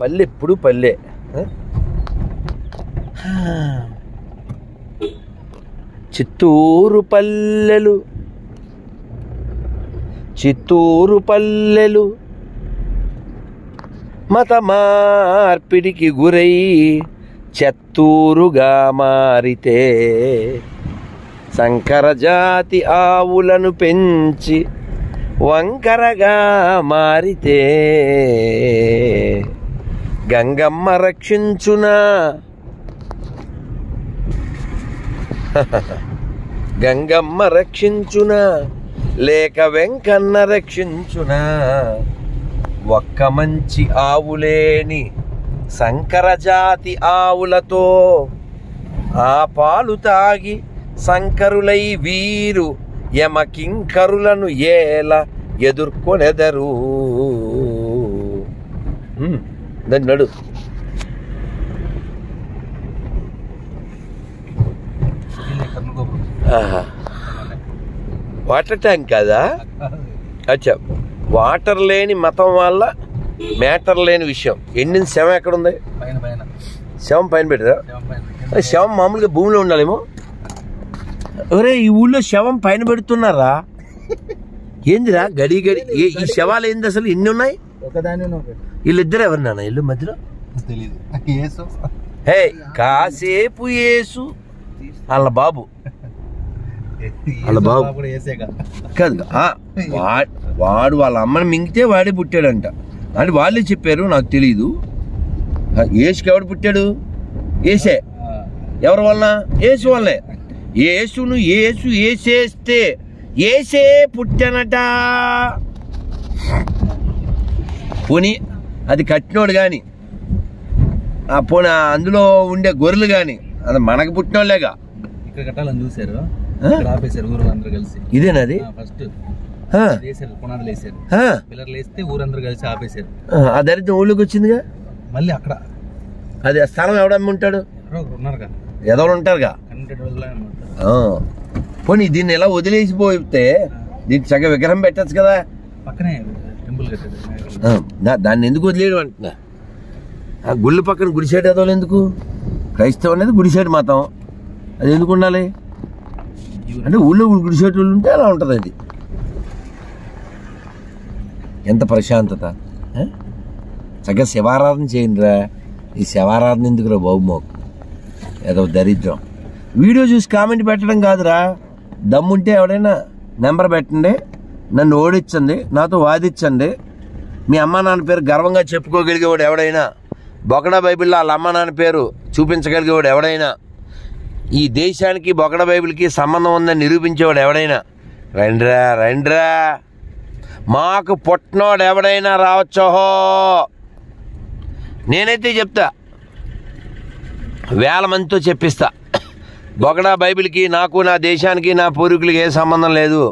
పల్లె ఎప్పుడు పల్లె. చిత్తూరు పల్లెలు. చిత్తూరు పల్లెలు. మత మార్పిడికి గురై చెత్తూరుగా మారితే సంకరజాతి ఆవులను పెంచి వంకరగా మారితే గంగమ్మ రక్షించునా? గంగమ్మ రక్షించునా? లేక వెంకన్న రక్షించునా? ఒక్క మంచి ఆవులేని సంకరజాతి ఆవులతో ఆ పాలు తాగి సంకరులై వీరు యమ కింకరులను ఏల ఎదుర్కొనెదరు. దాన్ని నడు. ఆహా. వాటర్ ట్యాంక్ కాదా? అచ్చా. వాటర్ లేని మతం వల్ల మ్యాటర్ లేని విషయం. ఎండిన శవం ఎక్కడ ఉంది శవం పైన పెట్టరా. శవం మామూలుగా భూమిలో ఉండాలేమో. ఒరే ఈ ఊళ్ళో శవం పైన పెడుతున్నారా? ఏందిరా? గడి గడి. ఈ శవాలు ఏంది అసలు? ఎన్ని ఉన్నాయి? వీళ్ళిద్దరు ఎవరు నాన్న? ఇల్లు మధ్యలో? తెలీదు. ఏసు హే కాసేపు యేసు వాళ్ళ బాబు. వాళ్ళ బాబు. కాదు వాడు వాళ్ళ అమ్మని మింగితే వాడే పుట్టాడంట. అని వాళ్ళే చెప్పారు నాకు తెలియదు ఆ, యేసుకి ఎవడు పుట్టాడు? ఏసే ఎవరి వలన? యేసు వల్లే. యేసును యేసు ఏసేస్తే ఏసే పుట్టానట. పోనీ అది కట్టినోడు కానీ ఆ పోనీ అందులో ఉండే గొర్రెలు కానీ అది మనకు పుట్టినోళ్ళేగా. ఇక్కడ కట్టాలని చూసారు ఆపేశారు ఊరు అందరు కలిసి. ఇదేనది ఫస్ట్ పునాదులు వేసారు ఆ, పిల్లర్లు వేస్తే ఊరందరూ కలిసి ఆపేశారు. ఆ, దరిద్రం ఊళ్ళోకి వచ్చిందిగా? మళ్ళీ అక్కడ. అది ఆ స్థలం ఎవడమ్మి ఉంటాడు ఉన్నారుగా. ఎదవలు ఉంటారుగా. పోనీ దీన్ని ఎలా వదిలేసిపోతే దీనికి చక్కగా విగ్రహం పెట్టచ్చు కదా? పక్కనే టెంపుల్ దాన్ని ఎందుకు వదిలేడు అంటున్నా? ఆ గుళ్ళు పక్కన గుడిసేటు ఎదవలు ఎందుకు? క్రైస్తవం అనేది గుడిసేటు మతం. అది ఎందుకు ఉండాలి? అంటే ఊళ్ళో గుడిసేటు ఉంటే అలా ఉంటుంది అది. ఎంత ప్రశాంతత చక్కగా శివారాధన చేయండిరా. ఈ శివారాధన ఎందుకురా బాబు మాకు? ఏదో దరిద్రం. వీడియో చూసి కామెంట్ పెట్టడం కాదురా. దమ్ముంటే ఎవడైనా నెంబర్ పెట్టండి. నన్ను ఓడించండి నాతో వాదించండి. మీ అమ్మా నాన్న పేరు గర్వంగా చెప్పుకోగలిగేవాడు ఎవడైనా బొకడా బైబిల్లో వాళ్ళ అమ్మా నాన్న పేరు చూపించగలిగేవాడు ఎవడైనా ఈ దేశానికి బొకడ బైబిల్కి సంబంధం ఉందని నిరూపించేవాడు ఎవడైనా. రండ్రా రండ్రా. మాకు పుట్టినోడు ఎవడైనా రావచ్చోహో నేనైతే చెప్తా వేల మందితో చెప్పిస్తా. బొగడా బైబిల్కి నాకు నా దేశానికి నా పూర్వీకులకి ఏ సంబంధం లేదు.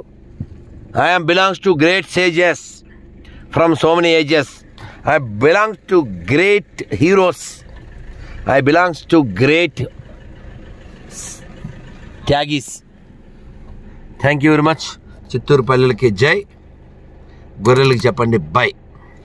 I'm belongs to great sages from so many ages I belongs to great heroes I belongs to great త్యాగీస్ thank you very much Chittoor పల్లెలకి జై గొర్రెలకి చెప్పండి బై